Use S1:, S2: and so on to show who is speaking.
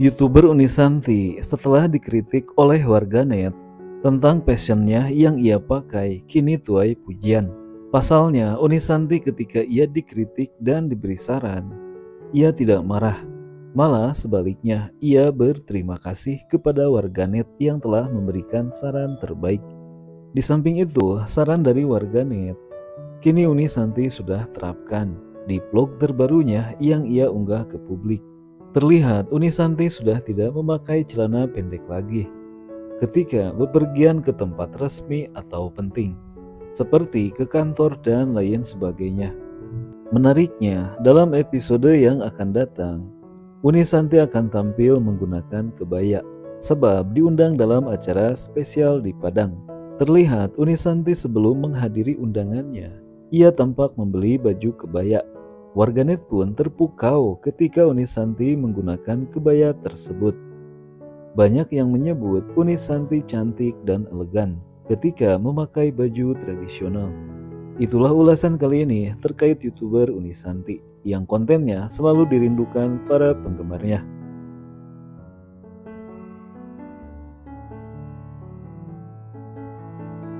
S1: YouTuber Unisanti setelah dikritik oleh warganet tentang passionnya yang ia pakai kini tuai pujian. Pasalnya, Unisanti ketika ia dikritik dan diberi saran, ia tidak marah. Malah sebaliknya, ia berterima kasih kepada warganet yang telah memberikan saran terbaik. Di samping itu, saran dari warganet, kini Unisanti sudah terapkan di blog terbarunya yang ia unggah ke publik. Terlihat Unisanti sudah tidak memakai celana pendek lagi ketika bepergian ke tempat resmi atau penting, seperti ke kantor dan lain sebagainya. Menariknya, dalam episode yang akan datang, Unisanti akan tampil menggunakan kebaya, sebab diundang dalam acara spesial di Padang. Terlihat Unisanti sebelum menghadiri undangannya, ia tampak membeli baju kebaya Warganet pun terpukau ketika Unisanti menggunakan kebaya tersebut. Banyak yang menyebut Unisanti cantik dan elegan ketika memakai baju tradisional. Itulah ulasan kali ini terkait YouTuber Unisanti yang kontennya selalu dirindukan para penggemarnya.